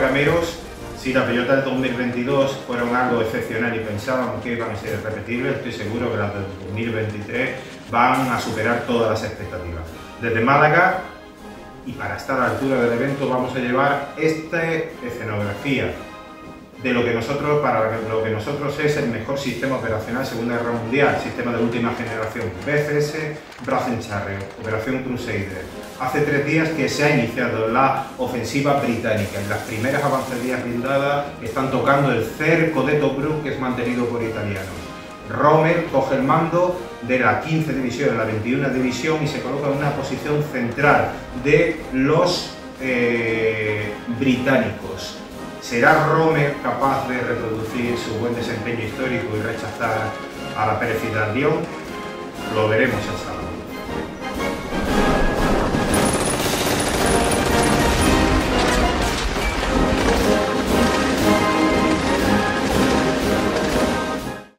Cameros, si las pelotas del 2022 fueron algo excepcional y pensábamos que iban a ser repetibles, estoy seguro que las del 2023 van a superar todas las expectativas. Desde Málaga, y para estar a la altura del evento, vamos a llevar esta escenografía de lo que nosotros, para lo que nosotros es el mejor sistema operacional Segunda Guerra Mundial, sistema de última generación, BFS Brazen Charrier, Operación Crusader. Hace tres días que se ha iniciado la ofensiva británica las primeras avanzadillas blindadas están tocando el cerco de Tobruk que es mantenido por italianos. Rommel coge el mando de la 15 división, de la 21 división y se coloca en una posición central de los eh, británicos. ¿Será Romer capaz de reproducir su buen desempeño histórico y rechazar a la pérfida Lyon? Lo veremos sábado.